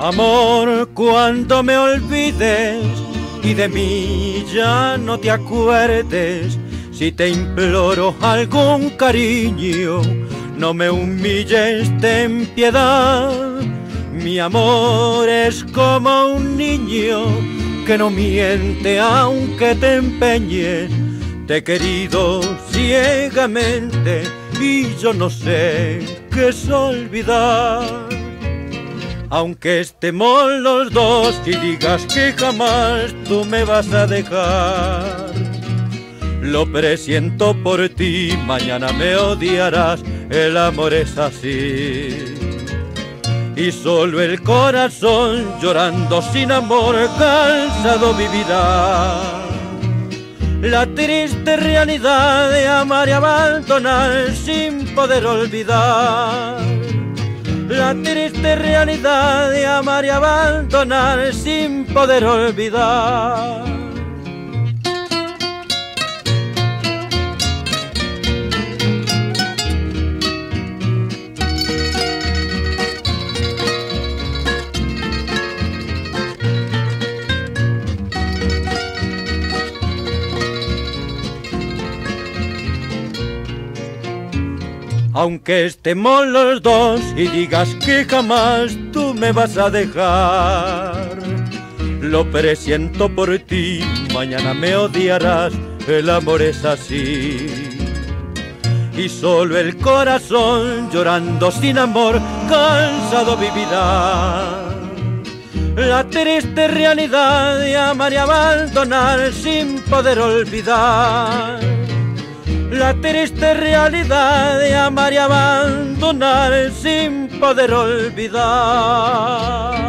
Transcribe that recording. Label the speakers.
Speaker 1: Amor, cuando me olvides y de mí ya no te acuerdes, si te imploro algún cariño, no me humilles, ten piedad. Mi amor es como un niño que no miente aunque te empeñes. Te he querido ciegamente y yo no sé qué es olvidar. Aunque estemos los dos y digas que jamás tú me vas a dejar. Lo presiento por ti, mañana me odiarás, el amor es así. Y solo el corazón llorando sin amor cansado vivirá. La triste realidad de amar y abandonar sin poder olvidar. La triste realidad de amar y abandonar sin poder olvidar. Aunque estemos los dos y digas que jamás tú me vas a dejar. Lo presiento por ti, mañana me odiarás, el amor es así. Y solo el corazón llorando sin amor, cansado vivirá. La triste realidad de amar y abandonar sin poder olvidar la triste realidad de amar y abandonar sin poder olvidar.